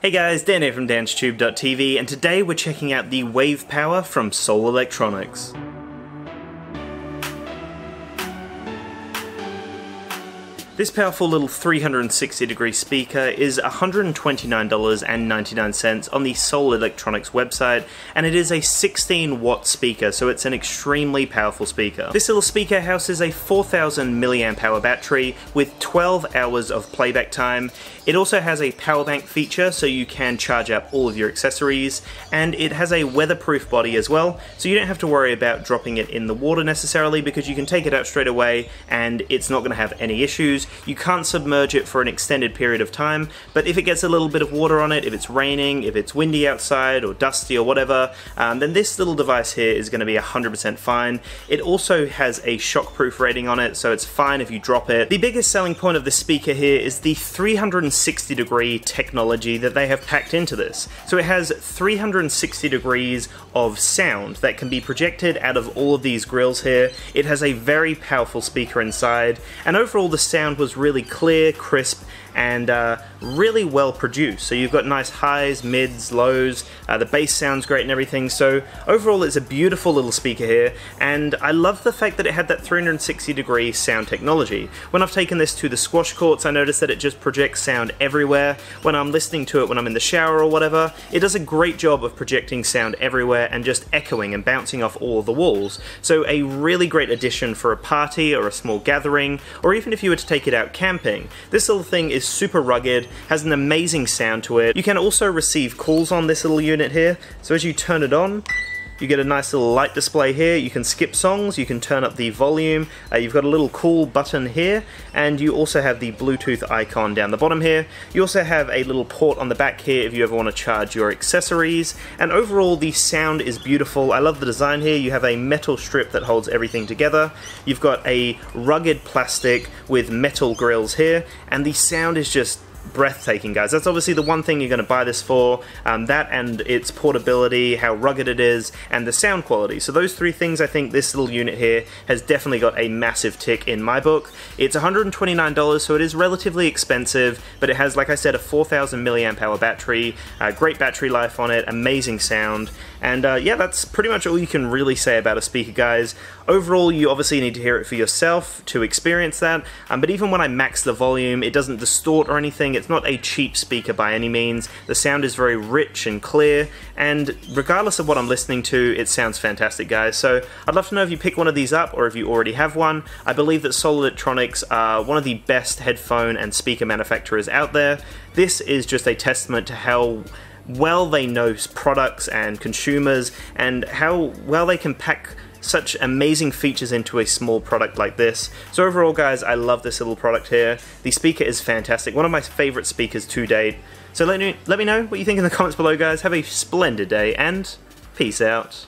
Hey guys, Dan here from DansTube.tv, and today we're checking out the Wave Power from Soul Electronics. This powerful little 360 degree speaker is $129.99 on the Soul Electronics website, and it is a 16 watt speaker, so it's an extremely powerful speaker. This little speaker houses a 4000 milliamp hour battery with 12 hours of playback time. It also has a power bank feature, so you can charge up all of your accessories, and it has a weatherproof body as well, so you don't have to worry about dropping it in the water necessarily because you can take it out straight away and it's not going to have any issues. You can't submerge it for an extended period of time, but if it gets a little bit of water on it, if it's raining, if it's windy outside or dusty or whatever, um, then this little device here is going to be 100% fine. It also has a shockproof rating on it, so it's fine if you drop it. The biggest selling point of this speaker here is the 360 degree technology that they have packed into this. So it has 360 degrees of sound that can be projected out of all of these grills here. It has a very powerful speaker inside, and overall the sound was really clear, crisp, and uh, really well produced. So you've got nice highs, mids, lows, uh, the bass sounds great and everything. So overall it's a beautiful little speaker here and I love the fact that it had that 360 degree sound technology. When I've taken this to the squash courts I noticed that it just projects sound everywhere. When I'm listening to it when I'm in the shower or whatever, it does a great job of projecting sound everywhere and just echoing and bouncing off all of the walls. So a really great addition for a party or a small gathering or even if you were to take it out camping. This little thing is super rugged, has an amazing sound to it. You can also receive calls on this little unit here, so as you turn it on, you get a nice little light display here. You can skip songs, you can turn up the volume. Uh, you've got a little cool button here, and you also have the Bluetooth icon down the bottom here. You also have a little port on the back here if you ever want to charge your accessories. And overall, the sound is beautiful. I love the design here. You have a metal strip that holds everything together. You've got a rugged plastic with metal grills here, and the sound is just breathtaking, guys. That's obviously the one thing you're going to buy this for. Um, that and its portability, how rugged it is, and the sound quality. So those three things, I think this little unit here has definitely got a massive tick in my book. It's $129, so it is relatively expensive, but it has, like I said, a 4,000 milliamp hour battery, uh, great battery life on it, amazing sound, and uh, yeah, that's pretty much all you can really say about a speaker, guys. Overall, you obviously need to hear it for yourself to experience that, um, but even when I max the volume, it doesn't distort or anything. It's not a cheap speaker by any means. The sound is very rich and clear, and regardless of what I'm listening to, it sounds fantastic, guys. So I'd love to know if you pick one of these up or if you already have one. I believe that Soul Electronics are one of the best headphone and speaker manufacturers out there. This is just a testament to how well they know products and consumers and how well they can pack such amazing features into a small product like this. So overall guys, I love this little product here. The speaker is fantastic, one of my favorite speakers to date. So let me, let me know what you think in the comments below guys. Have a splendid day and peace out.